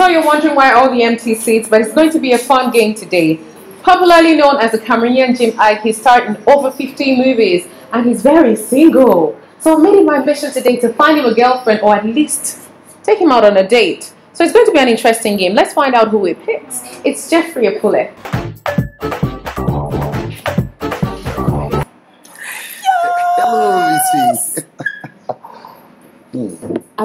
sure you're wondering why all the empty seats, but it's going to be a fun game today. Popularly known as the Cameroonian Jim Iyke, he starred in over 15 movies and he's very single. So I made it my mission today to find him a girlfriend or at least take him out on a date. So it's going to be an interesting game. Let's find out who he picks. It's Jeffrey Epule.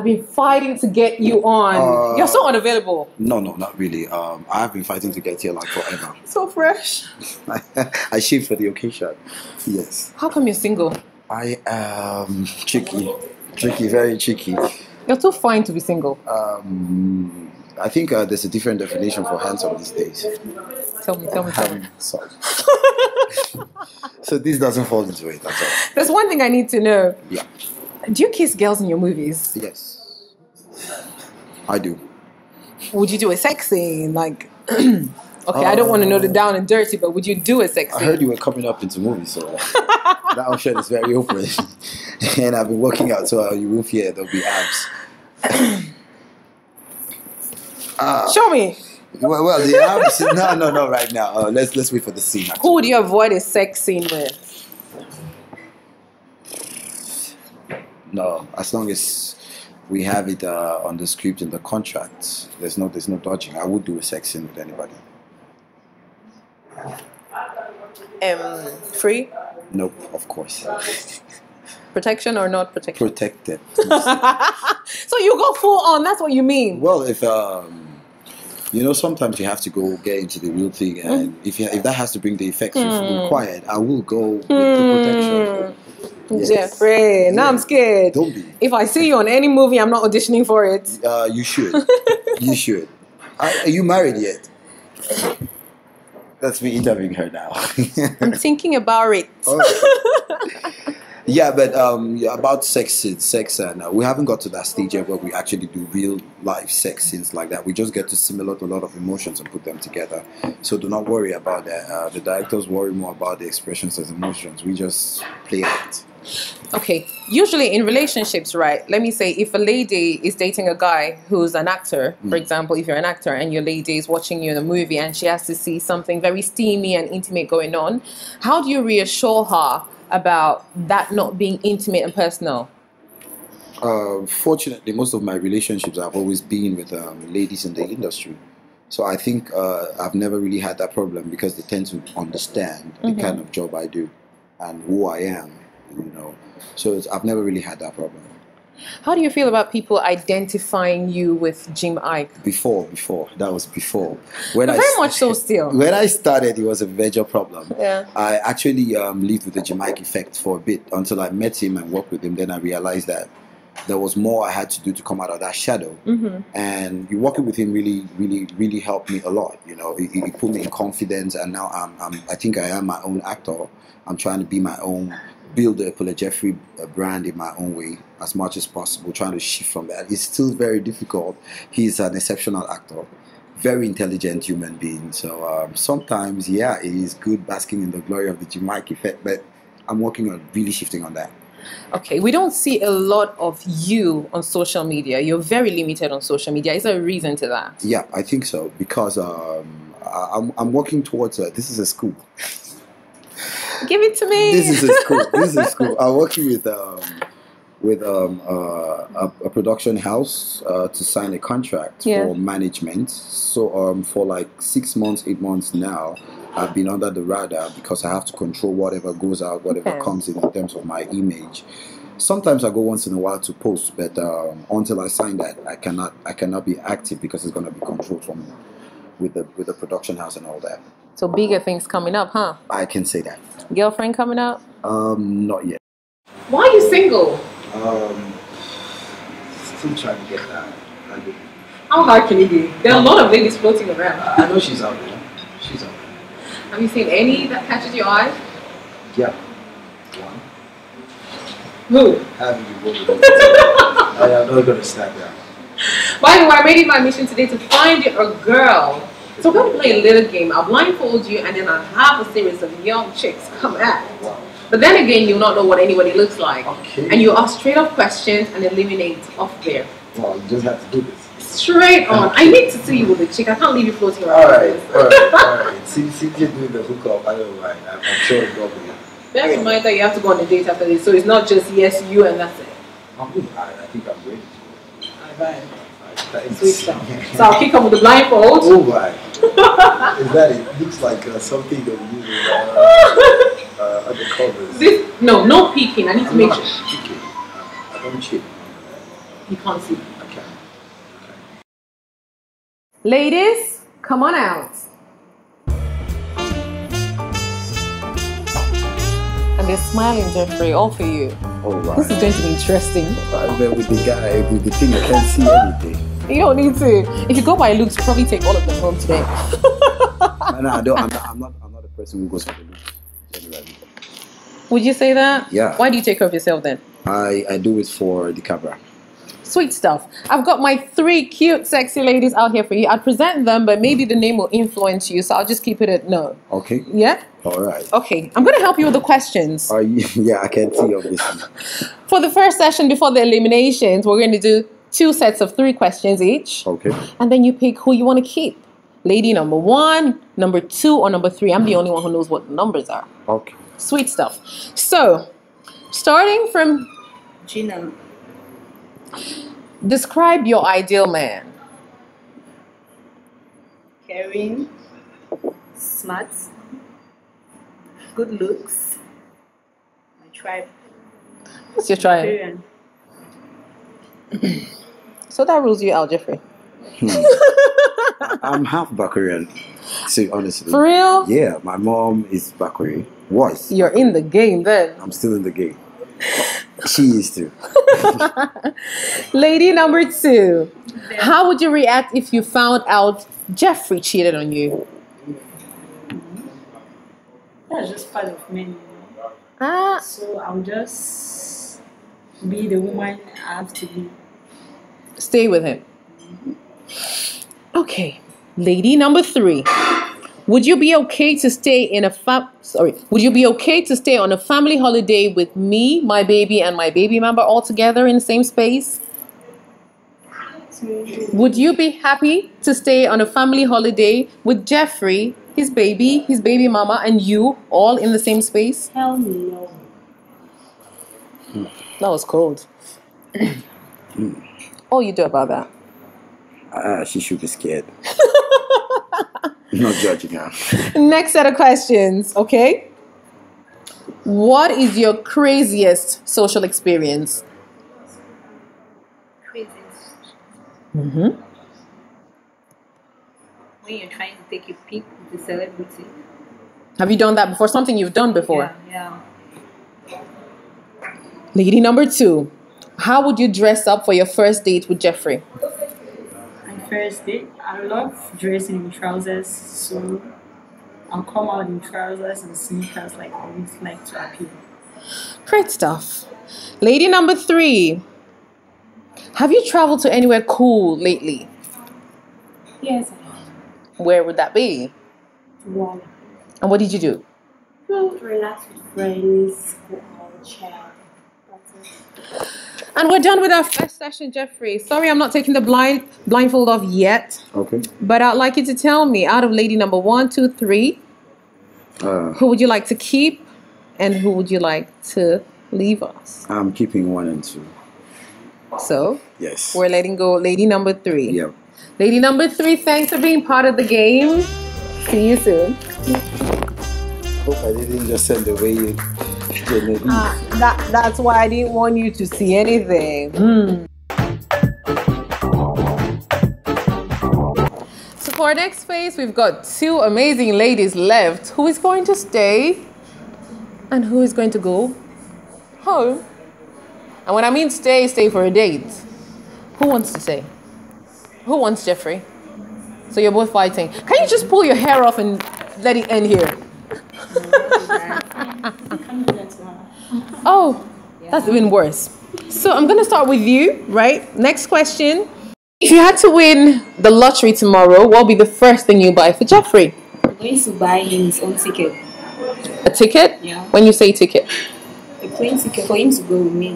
Been fighting to get you on. Uh, You're so unavailable. No, no, not really. Um, I've been fighting to get here like forever. So fresh. I shaved for the occasion. Yes. How come you're single? I am cheeky, Tricky, very cheeky. You're too fine to be single. Um, I think uh, there's a different definition for handsome these days. Tell me, tell me, tell me. Sorry. so this doesn't fall into it. That's all. There's one thing I need to know. Yeah. Do you kiss girls in your movies? Yes. I do. Would you do a sex scene? Like, okay, I don't want to know the down and dirty, but would you do a sex I scene? heard you were coming up into movies, so that option is very open. and I've been working out, so uh, you will fear there'll be abs. Ah, Show me. well, well, the abs. No, no, no. Right now, uh, let's let's wait for the scene. Who would you avoid a sex scene with? No, as long as we have it uh, on the script in the contract, there's no there's no dodging. I would do a sex scene with anybody. Um, free Nope, of course. protection or not protection? Protected. so you go full on. That's what you mean. well, if um, you know, sometimes you have to go get into the real thing, and if you, if that has to bring the effects required, I will go with the protection. Jeffrey, now I'm scared. Don't be. If I see you on any movie, I'm not auditioning for it. Uh, you should. you should. Are, are you married yet? That's me interviewing her now. I'm thinking about it. Oh. yeah, but um, yeah, about sex scenes, sex, and uh, we haven't got to that stage yet where we actually do real life sex scenes like that. We just get to simulate a lot of emotions and put them together. So do not worry about that. Uh, the directors worry more about the expressions as emotions. We just play it. Okay, usually in relationships, right? Let me say, if a lady is dating a guy who's an actor, for example, if you're an actor and your lady is watching you in a movie and she has to see something very steamy and intimate going on, how do you reassure her about that not being intimate and personal? Uh, fortunately, most of my relationships i've always been with um, ladies in the industry. So I think uh, I've never really had that problem because they tend to understand the kind of job I do and who I am, you know. So it's, I've never really had that problem. How do you feel about people identifying you with Jim Iyke? Before, before that was before. When Very s- much so still. When I started, it was a major problem. Yeah. I actually um, lived with the Jim Iyke effect for a bit until I met him and worked with him. Then I realized that there was more I had to do to come out of that shadow. Mm-hmm. And you working with him really, really, really helped me a lot. You know, it, it put me in confidence, and now I'm, I'm, I think I am my own actor. I'm trying to be my own, build the Epule Jeffrey brand in my own way as much as possible. Trying to shift from that. It's still very difficult. He's an exceptional actor very intelligent human being. So um, sometimes, yeah, it is good basking in the glory of the Jim Iyke effect, but I'm working on really shifting on that. Okay, we don't see a lot of you on social media. You're very limited on social media. Is there a reason to that? Yeah, I think so because um, I'm, I'm working towards uh, this is a school. Give it to me. This is a school. This is a school. I'm working with um, with um, uh, a, a production house uh, to sign a contract Yeah. for management. So um, for like six months, eight months now, I've been under the radar because I have to control whatever goes out, whatever Okay. comes in in terms of my image. Sometimes I go once in a while to post, but um, until I sign that, I cannot I cannot be active because it's going to be controlled from with the with the production house and all that. So bigger things coming up, huh? I can say that. Girlfriend coming up? Um, not yet. Why are you single? Um, still trying to get that. I. How hard can it be? There are a lot of ladies floating around. I know she's out there. She's out there. Have you seen any that catches your eye? Yeah. One. Who? Having you voted. I am not going to stand there. By the way, I made it my mission today to find a girl. So we're gonna play a little game. I'll blindfold you and then I'll have a series of young chicks come at. Wow. But then again, you'll not know what anybody looks like. Okay. And you ask straight up questions and eliminate off there. Well, you just have to do this. straight on. I need to see you with a chick. I can't leave you floating around. All right, all right, all right. See, see, you doing the hookup. I don't mind. I'm, I'm sure it's lovely. Bear in mind that you have to go on a date after this, so it's not just yes, you, and that's it. I'm good. I, I think I'm ready. Alright, Thanks. Sweet stuff. So I'll kick off with the blindfold. Oh my! Is that it? Looks like uh, something that we use uh, uh, undercovers. This no, no peeking. I need to I'm make not sure cheating. I don't cheat. you can't see. I can't. Ladies, come on out. And they're smiling, Jeffrey, all for you. All This is going to be interesting. I'm there with the guy with the thing I can't see anything. You don't need to. If you go by looks, probably take all of them home today. No, no, I don't. I'm not. I'm not. I'm not a person who goes the looks. Generally, Would you say that? Yeah. Why do you take care of yourself then? I I do it for the camera. Sweet stuff. I've got my three cute, sexy ladies out here for you. I'd present them, but maybe the name will influence you, so I'll just keep it at no. Okay. Yeah? All right. Okay. I'm going to help you with the questions. Are you? Yeah, I can see obviously. For the first session before the eliminations, we're going to do two sets of three questions each. Okay. and then you pick who you want to keep. Lady number one, number two, or number three. I'm the only one who knows what the numbers are. Okay. Sweet stuff. So, starting from Gina, describe your ideal man. caring, smart, good looks, my tribe, What's your tribe? Korean. So that rules you out, Jeffrey. I'm half Bakwerian. See, honestly. For real? Yeah, my mom is Bakweri. Was. You're in the game then. I'm still in the game. She is too. Lady number two. How would you react if you found out Jeffrey cheated on you? That's just part of men, you know. Ah, So I'll just be the woman I have to be. Stay with him. Okay. Lady number three. Would you be okay to stay in a fam sorry, would you be okay to stay on a family holiday with me, my baby, and my baby member all together in the same space? Would you be happy to stay on a family holiday with Jeffrey, his baby, his baby mama, and you all in the same space? Hell no. That was cold. Mm. All you do about that? Ah, she should be scared. Not judging her. Next set of questions, okay? What is your craziest social experience? Crazy. Mm-hmm. When you're trying to take a peek with a celebrity. Have you done that before? Something you've done before? Yeah, Lady number two. How would you dress up for your first date with Jeffrey? My first date, I love dressing in trousers, so I'll come out in trousers and sneakers like I always like to appeal. Great stuff. Lady number three. Have you traveled to anywhere cool lately? Yes, Where would that be? one. And what did you do? Relax with friends, go out, chat. And we're done with our first session, Jeffrey. Sorry, I'm not taking the blind blindfold off yet, Okay. but I'd like you to tell me out of lady number one, two, three, Uh, who would you like to keep, and who would you like to leave us? I'm keeping one and two. So Yes. we're letting go lady number three. Yeah. Lady number three, thanks for being part of the game. See you soon. Hope I didn't just send away Genevieve. Ah, that, that's why I didn't want you to see anything. Hmm. So for our next phase, we've got two amazing ladies left. Who is going to stay and who is going to go home? And when I mean stay, stay for a date. Who wants to stay? Who wants Jeffrey? So you're both fighting. Can you just pull your hair off and let it end here? Oh, that's even worse. So I'm going to start with you, right? Next question. If you had to win the lottery tomorrow, what would be the first thing you buy for Jeffrey? I'm going to buy him his own ticket. A ticket? Yeah. When you say ticket, A plane ticket for him to go with me.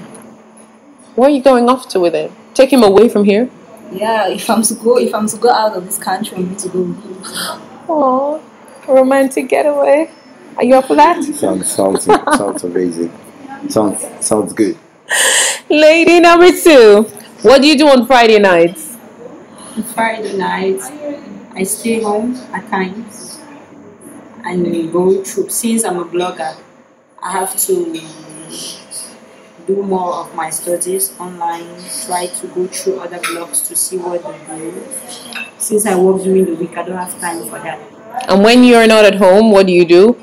where are you going off to with it? Take him away from here? Yeah, if I'm to go, if I'm to go out of this country, I need to go with him. Oh, romantic getaway. Are you up for that? Sounds sounds sounds amazing. Sounds sounds good. Lady number two. What do you do on Friday nights? On Friday nights, I stay home at times and go through. Since I'm a blogger, I have to do more of my studies online. Try to go through other blogs to see what they do. Since I work during the week, I don't have time for that. And when you're not at home, what do you do?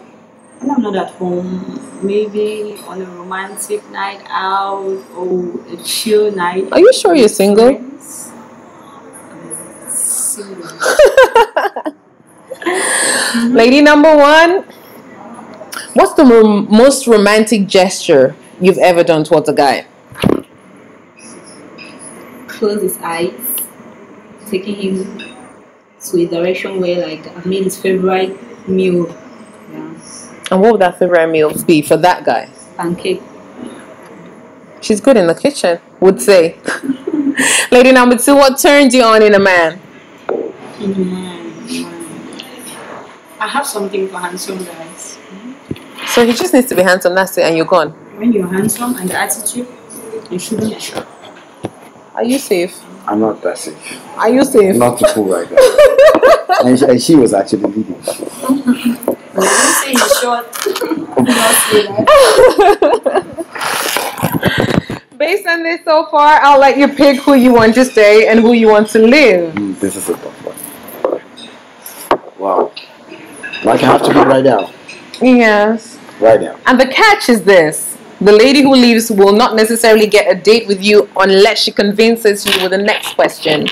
When I'm not at home, maybe on a romantic night out or a chill night. Are you sure you're single? Single. Lady number one. What's the rom- most romantic gesture you've ever done towards a guy? Close his eyes, taking him to a direction where like I've made his favorite meal. Yeah, And what would that favorite meal be for that guy? pancake. She's good in the kitchen, would say. Lady number two, what turns you on in a man? Man, man. I have something for handsome guys. So he just needs to be handsome, that's it, and you're gone. When you're handsome and the attitude, you shouldn't be short. Are you safe? I'm not that safe. Are you safe? Not to fool right now. and, she, and she was actually leading. When you say you're short, do not say that. Based on this so far, I'll let you pick who you want to stay and who you want to live. Mm, this is a tough one. Wow. Like I have to be right now. Yes. Right now. And the catch is this the lady who leaves will not necessarily get a date with you unless she convinces you with the next question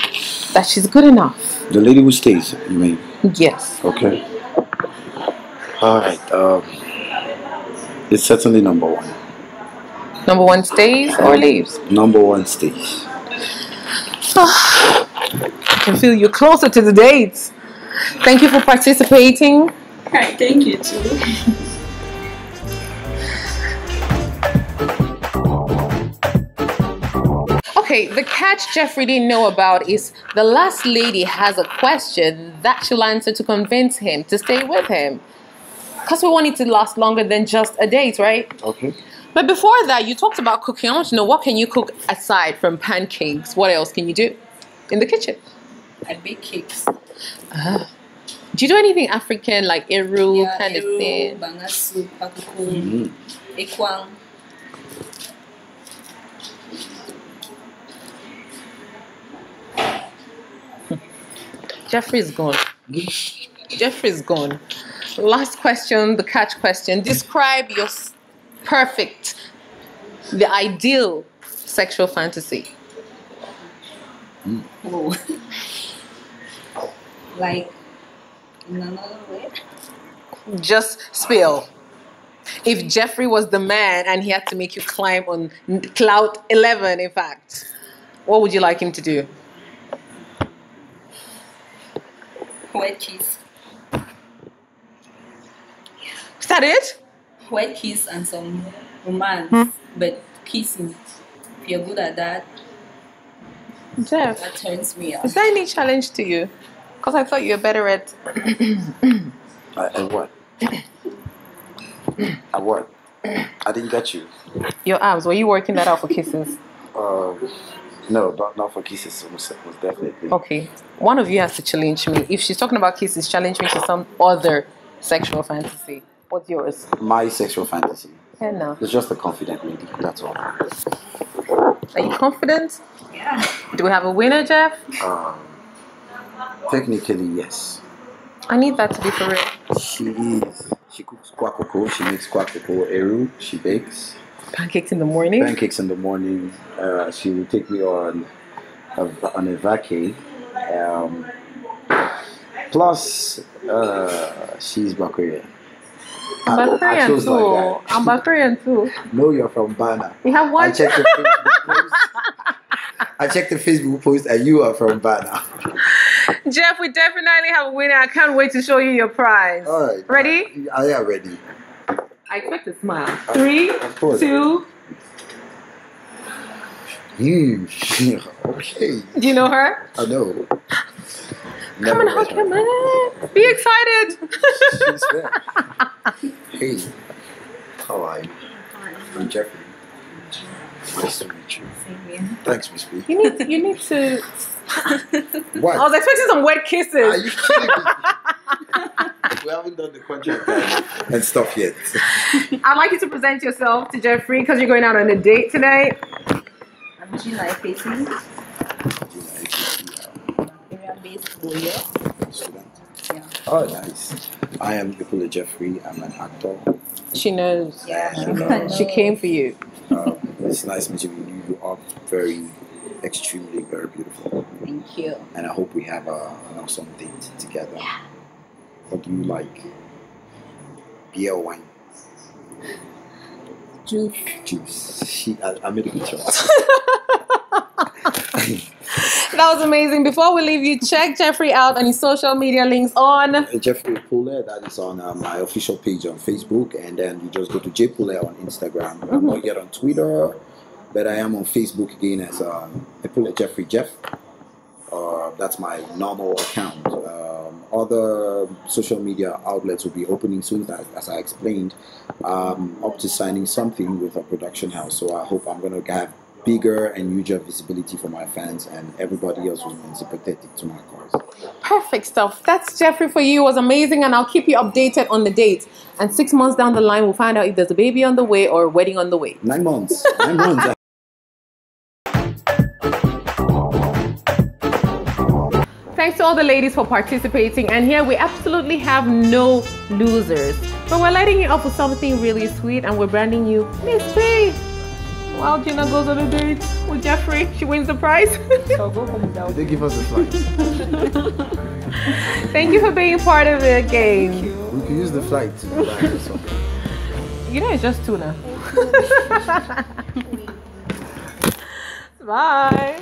that she's good enough. The lady who stays, you mean? Yes. Okay. Alright, um it's certainly number one. Number one stays or leaves. Number one stays. I can feel you closer to the dates. Thank you for participating. Right, thank you too. Okay, the catch Jeffrey didn't know about is the last lady has a question that she'll answer to convince him to stay with him. Because we want it to last longer than just a date, right? Okay. But before that, you talked about cooking. I want to know what can you cook aside from pancakes? What else can you do in the kitchen? I bake cakes. Do you do anything African like eru Yeah, kind of eru, thing? banga soup, pakuku, Mm. ekwang. Jeffrey's gone. Jeffrey's gone. Last question, the catch question. Describe your perfect, the ideal sexual fantasy. Oh. like in another way. Just spill. If Jeffrey was the man and he had to make you climb on cloud 11, in fact, what would you like him to do? Wet kiss. Is that it? Wet kiss and some romance. Hmm. But kissing. If you're good at that, Jeff, that turns me on. is there any challenge to you? Because I thought you were better at. Uh, and what? At what? I didn't get you. Your arms, were you working that out for kisses? Uh, no, not, not for kisses. It was, it was definitely. Okay, one of you has to challenge me. If she's talking about kisses, challenge me to some other sexual fantasy. What's yours? My sexual fantasy. Yeah, no. It's just a confident lady. That's all. Are you confident? Yeah. Do we have a winner, Jeff? Um, technically, yes. I need that to be for real. She is. She cooks kwakoko. She makes kwakoko eru. She bakes Pancakes in the morning. pancakes in the morning. Uh, she will take me on a, on a vacay. Um, plus, uh, she's Bakwerian. I'm I Bakwerian chose like too. I'm Bakwerian too. No, you're from Ghana. We have I one. checked the Facebook post. I checked the Facebook post, and you are from Ghana. Jeff, we definitely have a winner. I can't wait to show you your prize. All right. Ready? I am ready. I expect a smile. Three, Of two. Hmm. okay. Do you know her? I know. Come and hug her. him, man. Be excited. Hey, how are you? I'm Jeffrey. Nice to meet you. Thanks, Miss P. you need, you need to. What? I was expecting some wet kisses. Are you kidding me? we haven't done the contract and stuff yet. I'd like you to present yourself to Jeffrey because you're going out on a date tonight. I'm Gina Epeti, area-based lawyer. Student. Yeah. Oh, nice. I am Epule Jeffrey. I'm an actor. She knows. Yeah, she knows. She came for you. Um, it's nice meeting you. You are very, extremely, very beautiful. Thank you. And I hope we have a, an awesome date together. What do you like? Beer wine? Juice. Juice. She, I, I made a good choice. That was amazing. Before we leave you, check Jeffrey out on his social media links on. Jeffrey Pule, that is on uh, my official page on Facebook, and then you just go to J Pule on Instagram. I'm not yet on Twitter, but I am on Facebook again as um, Pule Jeffrey Jeff. Uh, that's my normal account. Um, other social media outlets will be opening soon, as, as I explained. Um, up to signing something with a production house, so I hope I'm going to have bigger and huger visibility for my fans and everybody else who's been sympathetic to my cause. Perfect stuff. That's Jeffrey for you. It was amazing, and I'll keep you updated on the date. And six months down the line, we'll find out if there's a baby on the way or a wedding on the way. Nine months. Nine months. Thanks to all the ladies for participating. And here we absolutely have no losers. But we're lighting you up with something really sweet and we're branding you Miss P. While Gina goes on a date with Jeffrey, she wins the prize. So go home. They give us the flight? Thank you for being part of the game. we could use the flight to or something. You know, it's just tuna. Bye.